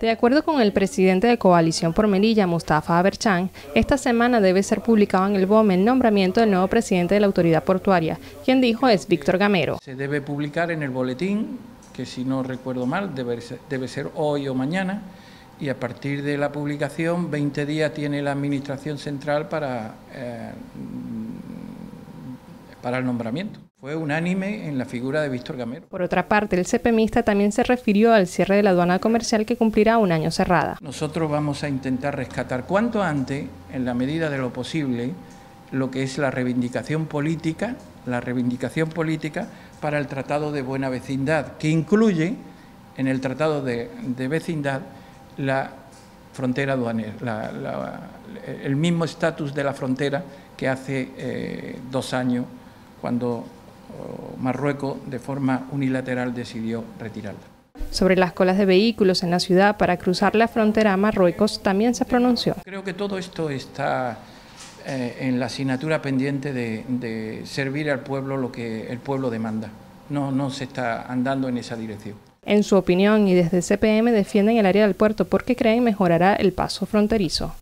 De acuerdo con el presidente de Coalición por Melilla, Mustafa Aberchan, esta semana debe ser publicado en el BOM el nombramiento del nuevo presidente de la autoridad portuaria, quien dijo es Víctor Gamero. Se debe publicar en el boletín, que si no recuerdo mal debe ser, hoy o mañana, y a partir de la publicación 20 días tiene la Administración Central para, eh, para el nombramiento. Fue unánime en la figura de Víctor Gamero. Por otra parte, el CPMista también se refirió al cierre de la aduana comercial que cumplirá un año cerrada. Nosotros vamos a intentar rescatar cuanto antes, en la medida de lo posible, lo que es la reivindicación política, la reivindicación política para el Tratado de Buena Vecindad, que incluye en el Tratado de, de Vecindad la frontera aduanera, el mismo estatus de la frontera que hace eh, dos años cuando Marruecos de forma unilateral decidió retirarla. Sobre las colas de vehículos en la ciudad para cruzar la frontera a Marruecos también se pronunció. Creo que todo esto está eh, en la asignatura pendiente de, servir al pueblo lo que el pueblo demanda. No, no se está andando en esa dirección. En su opinión y desde CPM defienden el área del puerto porque creen mejorará el paso fronterizo.